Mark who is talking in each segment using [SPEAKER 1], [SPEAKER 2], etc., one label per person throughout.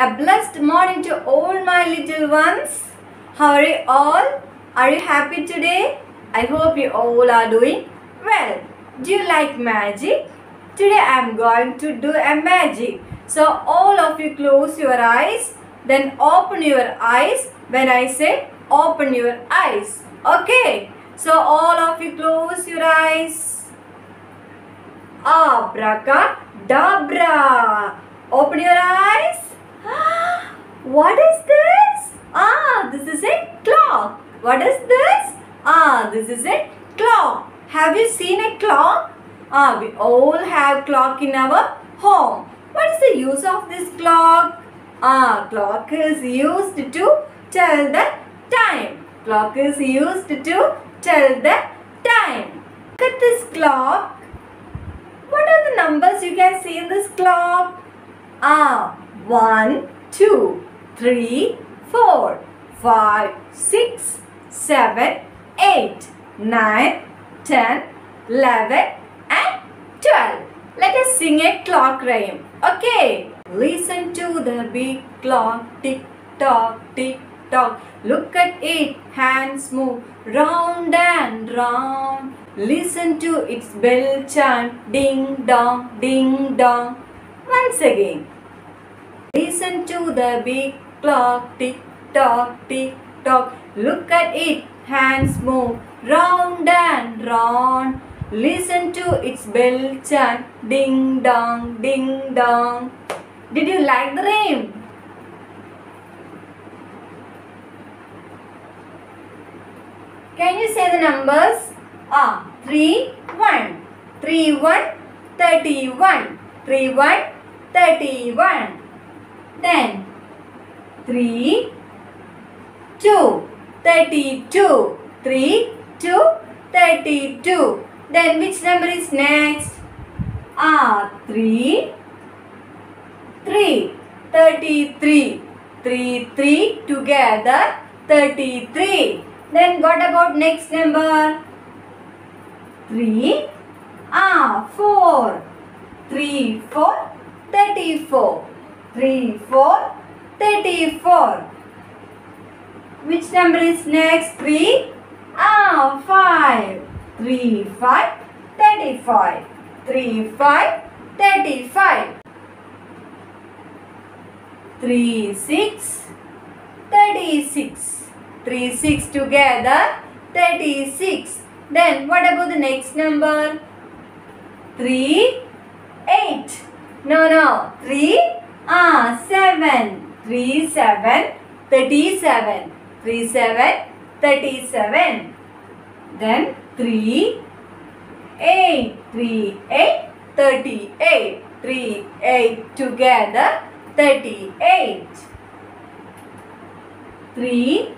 [SPEAKER 1] A blessed morning to all my little ones. How are you all? Are you happy today? I hope you all are doing well. Do you like magic? Today I am going to do a magic. So all of you close your eyes, then open your eyes when I say open your eyes. Okay. So all of you close your eyes. Abracadabra. Open your eyes. What is this? Ah, this is a clock. What is this? Ah, this is a clock. Have you seen a clock? Ah, we all have clock in our home. What is the use of this clock? Ah, clock is used to tell the time. Clock is used to tell the time. Look at this clock. What are the numbers you can see in this clock? Ah, one, two, three, four, five, six, seven, eight, nine, ten, eleven, and 12. Let us sing a clock rhyme. Okay. Listen to the big clock. Tick tock, tick tock. Look at it. Hands move round and round. Listen to its bell chant. Ding dong, ding dong. Once again. To the big clock. Tick tock, tick tock. Look at it. Hands move round and round. Listen to its bell chant. Ding dong, ding dong. Did you like the rhyme? Can you say the numbers? Ah, 3, 1. 3, 1, 31. 3, 1, 31. Then 3, 2, 32. 3, 2, 32. Then which number is next? Ah, 3, 3, 33. 3, 3 together 33. Then what about next number? 3, ah, 4. 3, 4, 34. 3, 4, 34. Which number is next? 3, ah, 5. 3, 5, 35. 3, 5, 35. 3, 6, 36. 3, 6 together 36. Then what about the next number? 3, 8. No, no. 3, ah, 7. 3, 7, 37. 3, 7, 37. Then 3, 8. 3, 8, 38. 3, 8 together 38. 3,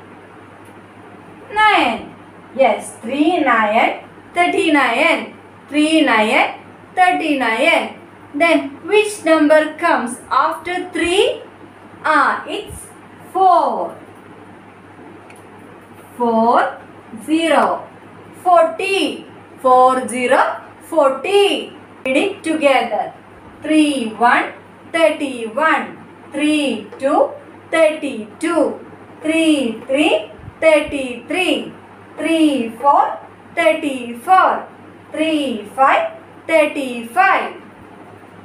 [SPEAKER 1] 9. Yes, 3, 9, 39. 3, 9, 39. Then which number comes after 3? Ah, it's 4. 4, 0. 40. 4, 0, 40. Read it together. 3, 1, 31. 3, 2, 32. 3, 3, 33. 3, 4, 34. 3, 5, 35.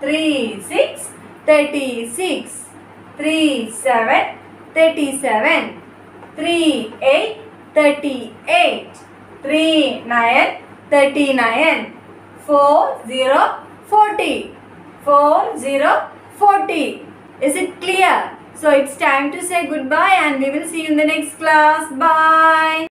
[SPEAKER 1] 3, 6, 36. 3, 7, 37. 3, 8, 38. 3, 9, 39. 4, 0, 40. 4, 0, 40. Is it clear? So it's time to say goodbye and we will see you in the next class. Bye.